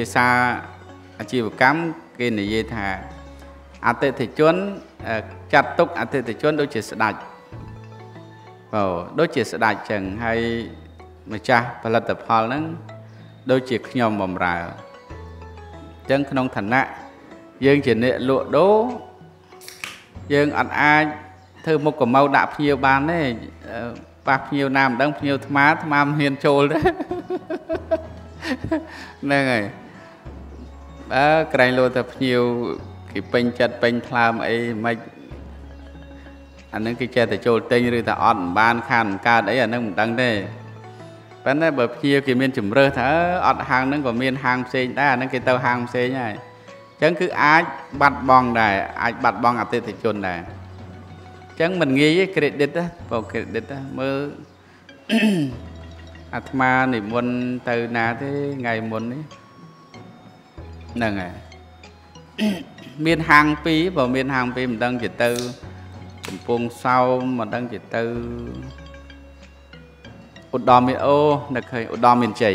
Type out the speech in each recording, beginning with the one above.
ភាសាអាជីវកម្មគេនិយាយថាអតិថិជនចាត់ទុកអតិថិជនដូចជាស្ដេចបាទដូចជាស្ដេចចឹងហើយម្ចាស់ផលិតផលហ្នឹងដូចជាខ្ញុំបំរើអញ្ចឹងក្នុងឋានៈយើងជាអ្នកលក់ដូរយើងអត់អាចធ្វើមុខកម្ៅដាក់ភ្ញៀវបានទេប៉ះភ្ញៀវណាមិនដឹងភ្ញៀវថ្មថ្មមិនហ៊ានចូលទេហ្នឹងហើយ បើក្រែងលោតែភ្ញៀវគេពេញចិត្តពេញថ្លើមអីមិនអានឹងគេចេះតែចូលទិញឬថាអត់មិនបានខានមិនកើតអីអានឹងមិនដឹងទេប៉ុន្តែបើភ្ញៀវគេមានជំរើសថាអត់ហាងហ្នឹងក៏មានហាងផ្សេងដែរអានឹងគេទៅហាងផ្សេងហើយអញ្ចឹងគឺអាចបាត់បង់ដែរអាចបាត់បង់អតិថិជនដែរអញ្ចឹងមិនងាយទេ credit ណាបើ credit ណាមើលអាត្មានិមន្តទៅណាទេថ្ងៃមុននេះ ហ្នឹងហើយមានហាងពីរបើមានហាងពីរមិនដឹងជាទៅកំពង់សោមមិនដឹងជាទៅឧត្តមមានអូនឹកឃើញឧត្តមមានជ័យ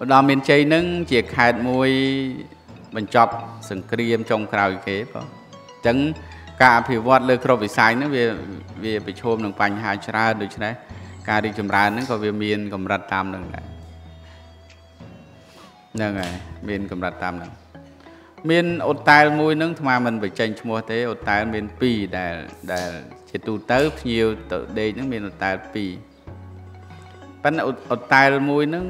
ឧត្តមមានជ័យនឹងជាខេត្តមួយបញ្ចប់សង្គ្រាមចុងក្រោយគេបងអញ្ចឹងការអភិវឌ្ឍលើគ្រប់វិស័យហ្នឹងវាវាប្រឈមនឹងបញ្ហាច្រើនដូច្នេះការរីកចម្រើនហ្នឹងក៏វាមានកម្រិតតាមនឹងដែរ ហ្នឹងហើយមានកម្រិតតាមហ្នឹងមានអូតែលមួយហ្នឹងអាត្មាមិនបញ្ចេញឈ្មោះទេអូតែលមាន2ដែលដែលជាទូទៅភ្ញៀវទៅដេកហ្នឹងមានអូតែល2ប៉ុន្តែអូតែលមួយហ្នឹង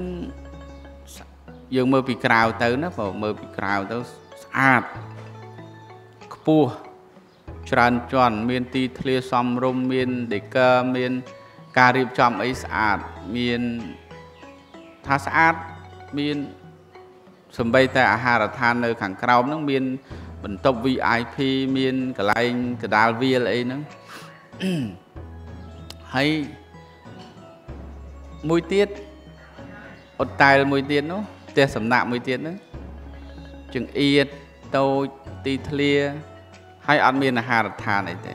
យើងមើលពីក្រៅទៅណាបើមើលពីក្រៅទៅស្អាតខ្ពស់ច្រើនជាន់មានទីធ្លាសំរុំមានដេកមានការរៀបចំអីស្អាតមានថាស្អាតមាន សំបីតែអាហារដ្ឋាននៅ ខាងក្រោមហ្នឹងមាន បន្ទប់ VIP មានកន្លែងកដាលវាលអីហ្នឹងហើយមួយទៀតអត់តែលមួយទៀតនោះផ្ទះសំណាក់មួយទៀតហ្នឹងចង្អៀតតូចទីធ្លាហើយអត់មានអាហារដ្ឋានអីទេ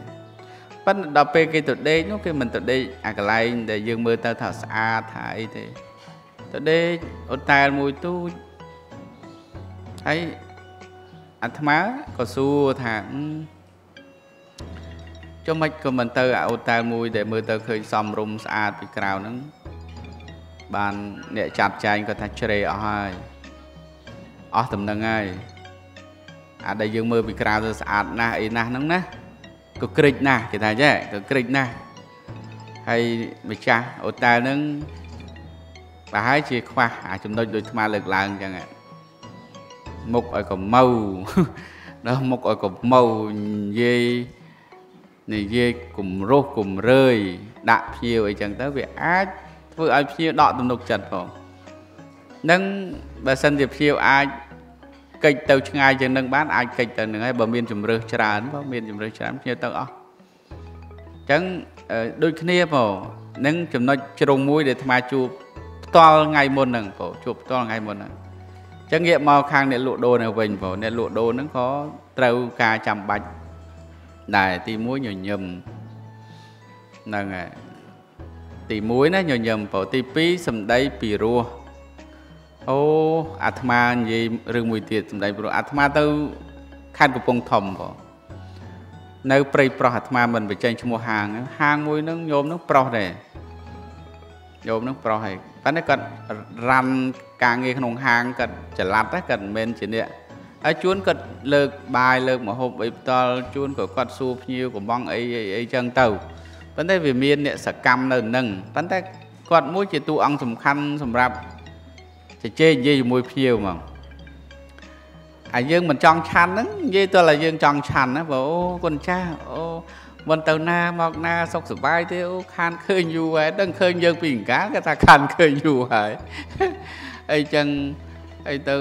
ប៉ុន្តែដល់ពេលគេទៅដេកនោះគេមិនទៅដេកអាកន្លែងដែលយើងមើលទៅថាស្អាតថាអីទេទៅដេកអត់តែលមួយទូច ហើយអាត្មាក៏សួរថាចុះមិនក៏មិនទៅអូតែលមួយ ដែលមើលទៅឃើញសំរុំស្អាតពីក្រៅហ្នឹងបានអ្នកចាត់ចែងគាត់ថាជ្រេអស់ហើយអស់តំណឹងហើយអាដែលយើងមើលពីក្រៅទៅស្អាតណាស់អីណាស់ហ្នឹងណាក៏ក្រិចណាស់គេថាចេះក៏ក្រិចណាស់ហើយម្ចាស់អូតែលហ្នឹងប្រហែលជាខ្វះអាចំណុចដូចថ្មលើកឡើងអញ្ចឹង មុខឲ្យកម្ៅដល់មុខឲ្យកម្ៅនិយាយនិយាយគំរោះគំរើយដាក់ភ្ញៀវអីចឹងទៅវាអាចធ្វើឲ្យភ្ញៀវដកទំនុកចិត្តផងនឹងបើសិនជាភ្ញៀវអាចកិច្ចទៅឆ្ងាយជាងនឹងបានអាចកិច្ចទៅនឹងហើយបើមានជំរើសច្រើនបើមានជំរើសច្រើនភ្ញៀវទៅអស់អញ្ចឹងដូចគ្នាបងនឹងចំណុចជ្រុងមួយដែលអាត្មាជួបផ្ទាល់ថ្ងៃមុនហ្នឹងបងជួបផ្ទាល់ថ្ងៃមុនហ្នឹង ចឹងងាកមកខាងអ្នកលក់ដូរនៅវិញបងអ្នកលក់ដូរហ្នឹងក៏ត្រូវការចាំបាច់ដែរទី1ញញឹមហ្នឹងហើយទី1ណាញញឹមបងទី2សម្ដីពីរោះអូអាត្មានិយាយរឿងមួយទៀតសម្ដីពីរោះអាត្មាទៅខេត្តកំពង់ធំបងនៅព្រៃប្រុសអាត្មាមិនបញ្ចេញឈ្មោះហាងហាងមួយហ្នឹងញោមហ្នឹងប្រុសដែរញោមហ្នឹងប្រុសហើយ ប៉ុន្តែគាត់រ៉ាំការងារក្នុងហាងគាត់ចល័តគាត់មិនមែនជាអ្នកហើយជួនគាត់លើកបាយលើកម្ហូបអីផ្ទាល់ជួនក៏គាត់សួរភ្ញៀវកំងអីអីចឹងទៅប៉ុន្តែវាមានអ្នកសកម្មនៅនឹងប៉ុន្តែគាត់មួយជាតួអង្គសំខាន់សម្រាប់ជជែកនិយាយជាមួយភ្ញៀវហ្មងអាយើងមិនចង់ឆាន់ហ្នឹងនិយាយតើតែយើងចង់ឆាន់ណាបងអូគុណចាស់អូ មិនទៅណាមកណាសុខសប្បាយទេអូខានឃើញយូរហើយដឹងឃើញយើងពីអង្ការគេថាខានឃើញយូរហើយអីចឹងអីទៅ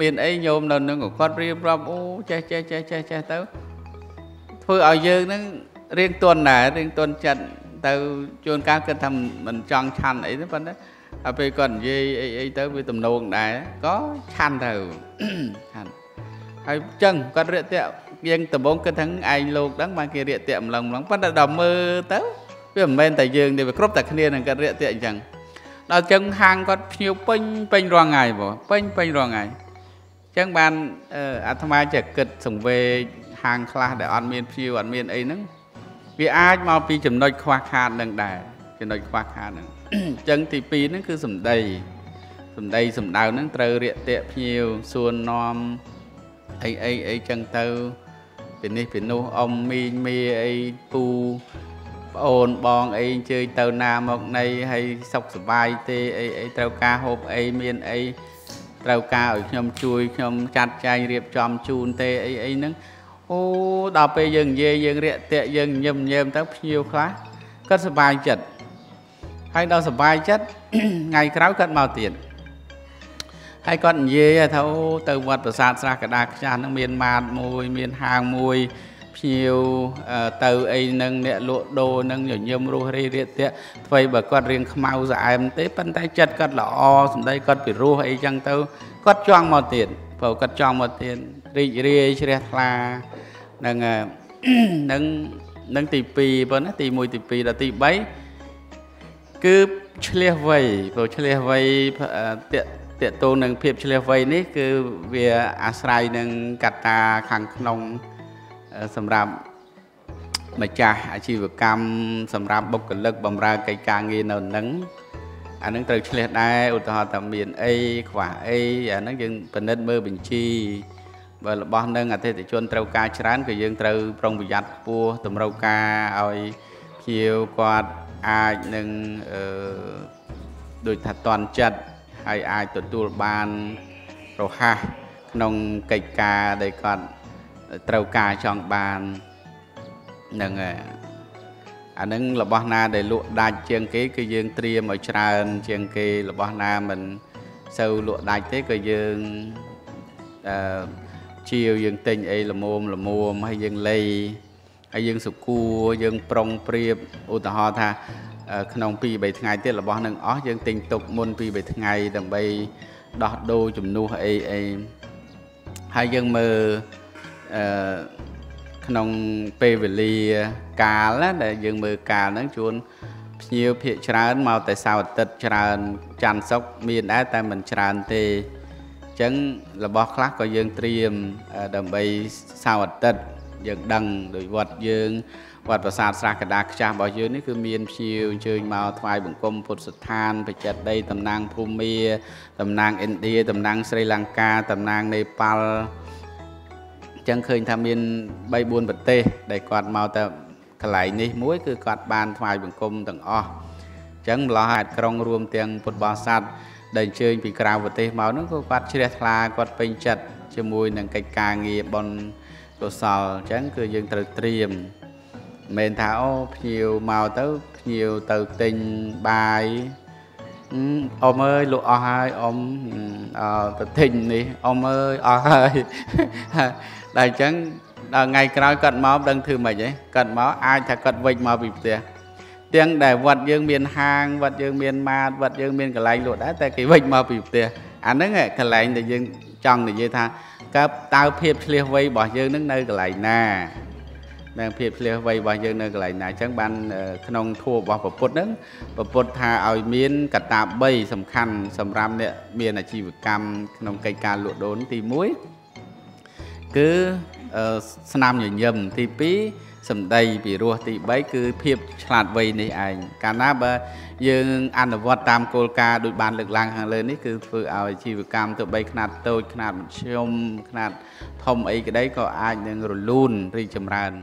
មានអីញោមនៅនឹងក៏គាត់រៀបរាប់អូចេះចេះចេះចេះចេះទៅធ្វើឲ្យយើងហ្នឹងរៀងទន់ដែររៀងទន់ចិត្តទៅជួនកាលគិតថាមិនចង់ឆាន់អីទេប៉ុន្តែហើយពេលគាត់និយាយអីអីទៅវាទំនោរដែរក៏ឆាន់ទៅឆាន់ហើយចឹងគាត់រៀបតាក់ យើងដំបងគិតថាឯងលោកដឹងបានគេរៀបតាក់ម្លឹងម្លឹងប៉ុន្តែដល់មើលទៅវាមិនមែនតែយើងទេវាគ្រប់តែគ្នានឹងគាត់រៀបតាក់អញ្ចឹងដល់ចឹងហាងគាត់ភ្ញៀវពេញពេញរាល់ថ្ងៃបងពេញពេញរាល់ថ្ងៃចឹងបានអាត្មាចេះគិតសង្វេគហាងខ្លះដែលអត់មានភ្ញៀវអត់មានអីហ្នឹងវាអាចមកពីចំណុចខ្វះខាតនឹងដែរចំណុចខ្វះខាតហ្នឹងអញ្ចឹងទី2ហ្នឹងគឺសម្ដីសម្ដីសម្ដៅហ្នឹងត្រូវរាកតាក់ភ្ញៀវសួរនាំអីអីអីចឹងទៅ ពីនេះពីនោះអ៊ំមីងមីអីពូប្អូនបងអីអញ្ជើញទៅណាមកណីហើយសុខសប្បាយទេអីអីត្រូវការហូបអីមានអីត្រូវការឲ្យខ្ញុំជួយខ្ញុំចាត់ចែងរៀបចំជូនទេអីអីហ្នឹងអូដល់ពេលយើងនិយាយយើងរាក់តាក់យើងញឹមញែមទៅភ្ញៀវខ្លះគាត់សប្បាយចិត្តហើយដល់សប្បាយចិត្តថ្ងៃក្រោយគាត់មកទៀត ហើយគាត់និយាយថាអូទៅវត្តប្រាសាទស្រះកដាខ្ចាស់ហ្នឹងមានម៉ាតមួយមានហាងមួយភ្ញៀវទៅអីនឹងអ្នកលក់ដូរនឹងញញឹមរស់រីរៀកតាក់អ្វីបើគាត់រៀងខ្មៅស្អែមទេប៉ុន្តែចិត្តគាត់ល្អសម្ដីគាត់ពីរោះអីចឹងទៅគាត់ចង់មកទៀតព្រោះគាត់ចង់មកទៀតរីករាយជ្រះថ្លានឹងនឹងនឹងទី2ប៉ុណ្ណាទី1ទី2ដល់ទី3គឺឆ្លៀសវៃព្រោះឆ្លៀសវៃតាក់ តកតងនឹងភាពឆ្លៀសវៃនេះគឺវាអាស្រ័យនឹងកត្តាខាងក្នុងសម្រាប់ម្ចាស់អាជីវកម្មសម្រាប់បុគ្គលិកបម្រើកិច្ចការងារនៅនឹងអានឹងត្រូវឆ្លៀសដែរឧទាហរណ៍ថាមានអីខ្វះអីអានឹងយើងពិនិត្យមើលបញ្ជីបើរបស់នឹងអតិថិជនត្រូវការច្រើនក៏យើងត្រូវប្រុងប្រយ័ត្នខ្ពស់តម្រូវការឲ្យភ្ញៀវគាត់អាចនឹងអឺដូចថាតន់ចិត្ត ហើយអាចទទួលបានរហ័សក្នុងកិច្ចការដែលគាត់ត្រូវការចង់បាននឹងអានឹងរបស់ណាដែលលក់ដាច់ជាងគេគឺយើងត្រៀមឲ្យច្រើន ជាងគេរបស់ណាមិនសូវលក់ដាច់ទេក៏យើងអឺជាវយើងទិញអីល្មមល្មមហើយយើងលៃហើយយើងសុគួរយើងប្រុងប្រៀបឧទាហរណ៍ថា ក្នុង2 3ថ្ងៃទៀតរបស់នឹងអស់យើងទិញទុកមុន2 3ថ្ងៃដើម្បីដោះដូរជំនួសអីអីហើយយើងមើលអឺក្នុងពេលវេលាកាលណាដែលយើងមើលកាលហ្នឹងជួនភ្ញៀវភាកច្រើនមកតែសៅរ៍អាទិត្យច្រើនច័ន្ទសុក្រមានដែរតែមិនច្រើនទេអញ្ចឹងរបស់ខ្លះក៏យើងត្រៀមដើម្បីសៅរ៍អាទិត្យយើងដឹងដោយវត្តយើង វត្តប្រាសាទស្រះកដាខ្ចាស់របស់យើងនេះគឺមានភ្ញៀវអញ្ជើញមកថ្វាយបង្គំពុទ្ធស្ថានបច្ចិតដីតំណាងភូមាតំណាងឥណ្ឌាតំណាងស្រីលង្កាតំណាងនេប៉ាល់អញ្ចឹងឃើញថាមាន3 4ប្រទេសដែលគាត់មកទៅកន្លែងនេះមួយគឺគាត់បានថ្វាយបង្គំទាំងអស់អញ្ចឹងម្លោះអាចក្រុងរួមទាំងពុទ្ធបរិស័ទដែលអញ្ជើញពីក្រៅប្រទេសមកនោះក៏គាត់ជ្រះថ្លាគាត់ពេញចិត្តជាមួយនឹងកិច្ចការងារបន់កុសលអញ្ចឹងគឺយើងត្រូវត្រៀម មិនថាអូភ្ញៀវមកទៅភ្ញៀវទៅទិញបាយអ៊ំអើយលក់អស់ហើយអ៊ំអើទៅទិញនេះអ៊ំអើយអស់ហើយតែអញ្ចឹងដល់ថ្ងៃក្រោយគាត់មកដឹងធ្វើម៉េចហ៎គាត់មកអាចថាគាត់វិចមកពីផ្ទះទាំងដែលវត្តយើងមានហាងវត្តយើងមានម៉ាតវត្តយើងមានកន្លែងលក់ដែរតែគេវិចមកពីផ្ទះអាហ្នឹងកន្លែងដែលយើងចង់និយាយថាកើបតើភាពឆ្លៀសវៃរបស់យើងនឹងនៅកន្លែងណា និងភាពឆ្លៀសវៃរបស់យើងនៅកន្លែងណាអញ្ចឹងបានក្នុងធัวរបស់ពុទ្ធហ្នឹងពុទ្ធថាឲ្យមានកត្តា3សំខាន់សម្រាប់អ្នកមានអាជីវកម្មក្នុងកិច្ចការលក់ដូរទី1គឺស្នាមញញឹមទី2សម្ដីពីរោះទី3គឺភាពឆ្លាតវៃនេះឯងកាលណាបើយើងអនុវត្តតាមគោលការណ៍ដូចបានលើកឡើងខាងលើនេះគឺធ្វើឲ្យអាជីវកម្មទៅបីຂະຫນាត់តូចຂະຫນាត់មធ្យមຂະຫນាត់ធំអីក្តីក៏អាចនឹងរលូនរីកចម្រើន